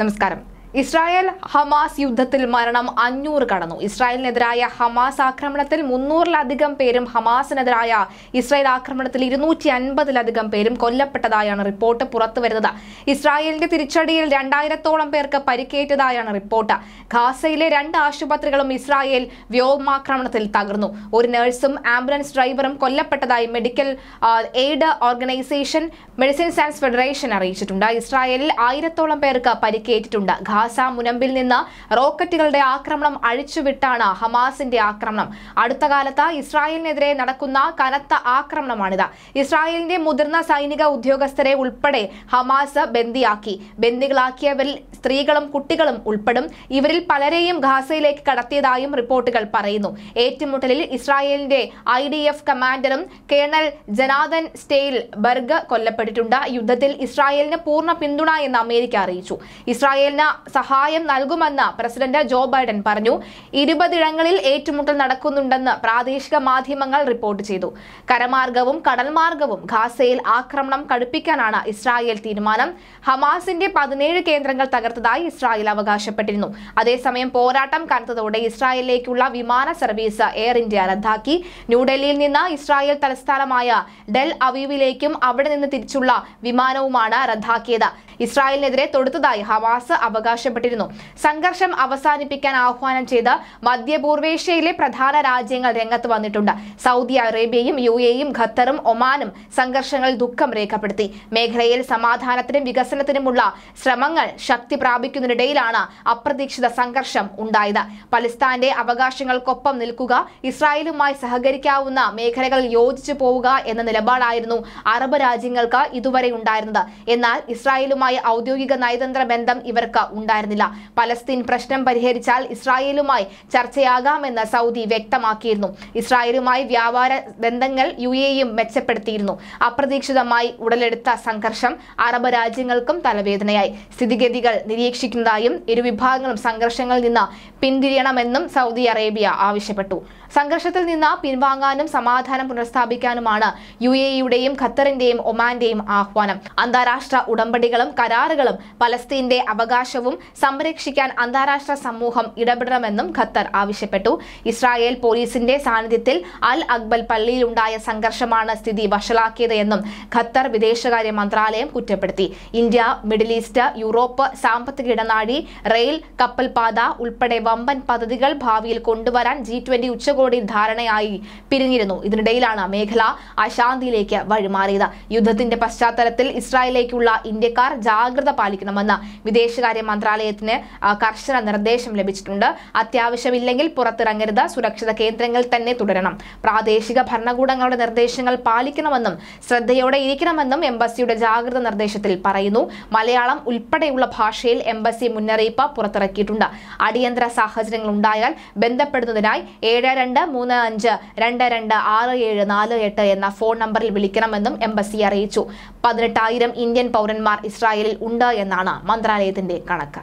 നമസ്കാരം. Israel Hamas യുദ്ധത്തിൽ മരണം അഞ്ഞൂറ് കടന്നു. ഇസ്രായേലിനെതിരായ ഹമാസ് ആക്രമണത്തിൽ മുന്നൂറിലധികം പേരും ഹമാസിനെതിരായ ഇസ്രായേൽ ആക്രമണത്തിൽ ഇരുന്നൂറ്റി അൻപതിലധികം പേരും കൊല്ലപ്പെട്ടതായാണ് റിപ്പോർട്ട് പുറത്തുവരുന്നത്. ഇസ്രായേലിന്റെ തിരിച്ചടിയിൽ രണ്ടായിരത്തോളം പേർക്ക് പരിക്കേറ്റതായാണ് റിപ്പോർട്ട്. ഖാസയിലെ രണ്ട് ആശുപത്രികളും ഇസ്രായേൽ വ്യോമാക്രമണത്തിൽ തകർന്നു. ഒരു നഴ്സും ആംബുലൻസ് ഡ്രൈവറും കൊല്ലപ്പെട്ടതായി medical aid organisation medicines and federation അറിയിച്ചിട്ടുണ്ട്. ഇസ്രായേലിൽ ആയിരത്തോളം പേർക്ക് പരിക്കേറ്റിട്ടുണ്ട്. മുനമ്പിൽ നിന്ന് റോക്കറ്റുകളുടെ ആക്രമണം അഴിച്ചുവിട്ടാണ് ഹമാസിന്റെ ആക്രമണം. അടുത്ത കാലത്ത് ഇസ്രായേലിനെതിരെ നടക്കുന്ന കനത്ത ആക്രമണമാണിത്. ഇസ്രായേലിന്റെ മുതിർന്ന സൈനിക ഉദ്യോഗസ്ഥരെ ഉൾപ്പെടെ ഹമാസ് ബന്ദിയാക്കി. ബന്ദികളാക്കിയവരിൽ സ്ത്രീകളും കുട്ടികളും ഉൾപ്പെടും. ഇവരിൽ പലരെയും ഗാസയിലേക്ക് കടത്തിയതായും റിപ്പോർട്ടുകൾ പറയുന്നു. ഏറ്റുമുട്ടലിൽ ഇസ്രായേലിന്റെ ഐ ഡി എഫ് കമാൻഡറും കേണൽ ജനാദൻ സ്റ്റെയിൽ ബർഗ് കൊല്ലപ്പെട്ടിട്ടുണ്ട്. യുദ്ധത്തിൽ ഇസ്രായേലിന് പൂർണ പിന്തുണ എന്ന് അമേരിക്ക അറിയിച്ചു. ഇസ്രായേലിന് സഹായം നൽകുമെന്ന് പ്രസിഡന്റ് ജോ ബൈഡൻ പറഞ്ഞു. ഇരുപതിടങ്ങളിൽ ഏറ്റുമുട്ടൽ നടക്കുന്നുണ്ടെന്ന് പ്രാദേശിക മാധ്യമങ്ങൾ റിപ്പോർട്ട് ചെയ്തു. കരമാർഗവും കടൽമാർഗവും ഖാസയിൽ ആക്രമണം കടുപ്പിക്കാനാണ് ഇസ്രായേൽ തീരുമാനം. ഹമാസിന്റെ പതിനേഴ് കേന്ദ്രങ്ങൾ തകർത്തതായി ഇസ്രായേൽ അവകാശപ്പെട്ടിരുന്നു. അതേസമയം പോരാട്ടം കനത്തതോടെ ഇസ്രായേലിലേക്കുള്ള വിമാന സർവീസ് എയർ ഇന്ത്യ റദ്ദാക്കി. ന്യൂഡൽഹിയിൽ നിന്ന് ഇസ്രായേൽ തലസ്ഥാനമായ ഡെൽ അവീവിലേക്കും അവിടെ നിന്ന് തിരിച്ചുള്ള വിമാനവുമാണ് റദ്ദാക്കിയത്. ഇസ്രായേലിനെതിരെ തൊടുത്തതായി ഹമാസ് അവകാശപ്പെട്ടിരുന്നു. സംഘർഷം അവസാനിപ്പിക്കാൻ ആഹ്വാനം ചെയ്ത മധ്യപൂർവേഷ്യയിലെ പ്രധാന രാജ്യങ്ങൾ രംഗത്ത് വന്നിട്ടുണ്ട്. സൗദി അറേബ്യയും യു എയും ഖത്തറും ഒമാനും സംഘർഷങ്ങളിൽ ദുഃഖം രേഖപ്പെടുത്തി. മേഖലയിൽ സമാധാനത്തിനും വികസനത്തിനുമുള്ള ശ്രമങ്ങൾ ശക്തി പ്രാപിക്കുന്നതിനിടയിലാണ് അപ്രതീക്ഷിത സംഘർഷം ഉണ്ടായത്. പലസ്തീന്റെ അവകാശങ്ങൾക്കൊപ്പം നിൽക്കുക ഇസ്രായേലുമായി സഹകരിക്കാവുന്ന മേഖലകൾ യോജിച്ചു പോവുക എന്ന നിലപാടായിരുന്നു അറബ് രാജ്യങ്ങൾക്ക് ഇതുവരെ ഉണ്ടായിരുന്നത്. എന്നാൽ ഇസ്രായേലുമായി ഔദ്യോഗിക നയതന്ത്ര ബന്ധം ഇവർക്ക് ഉണ്ടായിരുന്നില്ല. പലസ്തീൻ പ്രശ്നം പരിഹരിച്ചാൽ ഇസ്രായേലുമായി ചർച്ചയാകാമെന്ന് സൗദി വ്യക്തമാക്കിയിരുന്നു. ഇസ്രായേലുമായി വ്യാപാര ബന്ധങ്ങൾ യു എയും മെച്ചപ്പെടുത്തിയിരുന്നു. അപ്രതീക്ഷിതമായി ഉടലെടുത്ത സംഘർഷം അറബ് രാജ്യങ്ങൾക്കും തലവേദനയായി. സ്ഥിതിഗതികൾ നിരീക്ഷിക്കുന്നതായും ഇരുവിഭാഗങ്ങളും സംഘർഷങ്ങളിൽ നിന്ന് പിന്തിരിയണമെന്നും സൗദി അറേബ്യ ആവശ്യപ്പെട്ടു. സംഘർഷത്തിൽ നിന്ന് പിൻവാങ്ങാനും സമാധാനം പുനഃസ്ഥാപിക്കാനുമാണ് യു എയുടെയും ഖത്തറിന്റെയും ഒമാന്റെയും ആഹ്വാനം. അന്താരാഷ്ട്ര ഉടമ്പടികളും കരാറുകളും പലസ്തീന്റെ അവകാശവും സംരക്ഷിക്കാൻ അന്താരാഷ്ട്ര സമൂഹം ഇടപെടണമെന്നും ഖത്തർ ആവശ്യപ്പെട്ടു. ഇസ്രായേൽ പോലീസിന്റെ സാന്നിധ്യത്തിൽ അൽ അക്ബൽ പള്ളിയിലുണ്ടായ സംഘർഷമാണ് സ്ഥിതി വഷളാക്കിയത് എന്നും ഖത്തർ വിദേശകാര്യ മന്ത്രാലയം കുറ്റപ്പെടുത്തി. ഇന്ത്യ മിഡിൽ ഈസ്റ്റ് യൂറോപ്പ് സാമ്പത്തിക ഇടനാഴി റെയിൽ കപ്പൽപാത ഉൾപ്പെടെ വമ്പൻ പദ്ധതികൾ ഭാവിയിൽ കൊണ്ടുവരാൻ ജി ട്വന്റി ഉച്ചകോടി ധാരണയായി പിരിഞ്ഞിരുന്നു. ഇതിനിടയിലാണ് മേഖല അശാന്തിയിലേക്ക് വഴിമാറിയത്. യുദ്ധത്തിന്റെ പശ്ചാത്തലത്തിൽ ഇസ്രായേലിലേക്കുള്ള ഇന്ത്യക്കാർ ജാഗ്രത പാലിക്കണമെന്ന് വിദേശകാര്യ മന്ത്രാലയത്തിന് കർശന നിർദ്ദേശം ലഭിച്ചിട്ടുണ്ട്. അത്യാവശ്യമില്ലെങ്കിൽ പുറത്തിറങ്ങരുത്. സുരക്ഷിത കേന്ദ്രങ്ങളിൽ തന്നെ തുടരണം. പ്രാദേശിക ഭരണകൂടങ്ങളുടെ നിർദ്ദേശങ്ങൾ പാലിക്കണമെന്നും ശ്രദ്ധയോടെ ഇരിക്കണമെന്നും എംബസിയുടെ ജാഗ്രത നിർദ്ദേശത്തിൽ പറയുന്നു. മലയാളം ഉൾപ്പെടെയുള്ള ഭാഷയിൽ എംബസി മുന്നറിയിപ്പ് പുറത്തിറക്കിയിട്ടുണ്ട്. അടിയന്തര സാഹചര്യങ്ങൾ ഉണ്ടായാൽ ബന്ധപ്പെടുന്നതിനായി ഏഴ് രണ്ട് മൂന്ന് അഞ്ച് രണ്ട് രണ്ട് ആറ് ഏഴ് നാല് എട്ട് എന്ന ഫോൺ നമ്പറിൽ വിളിക്കണമെന്നും എംബസി അറിയിച്ചു. പതിനെട്ടായിരം ഇന്ത്യൻ പൗരന്മാർ ഇസ്രായേലിൽ ഉണ്ട് എന്നാണ് മന്ത്രാലയത്തിന്റെ കണക്ക്.